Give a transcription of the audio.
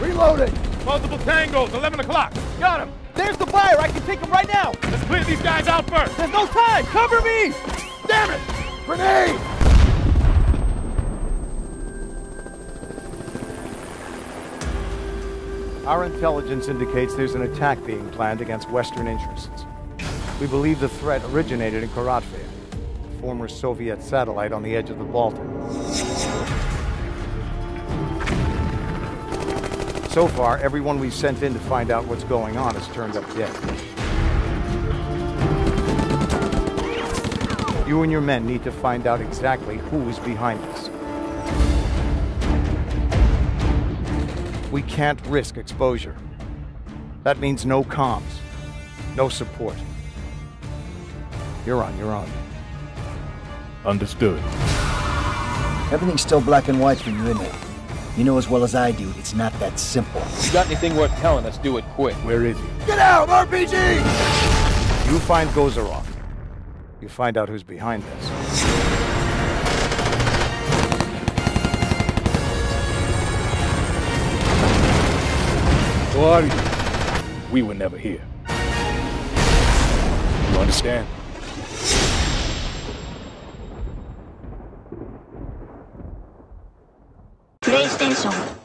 Reloading! Multiple tangos, 11 o'clock. Got him! There's the buyer! I can take him right now! Let's clear these guys out first. There's no time! Cover me! Damn it! Grenade! Our intelligence indicates there's an attack being planned against Western interests. We believe the threat originated in Koratvia, a former Soviet satellite on the edge of the Baltic. So far, everyone we've sent in to find out what's going on has turned up dead. You and your men need to find out exactly who is behind this. We can't risk exposure. That means no comms, no support. You're on your own. Understood. Everything's still black and white for you, isn't it? You know as well as I do, it's not that simple. You got anything worth telling us, do it quick. Where is he? Get out! RPG! You find Gozerov. You find out who's behind this. Who are you? We were never here. You understand? プレイステーション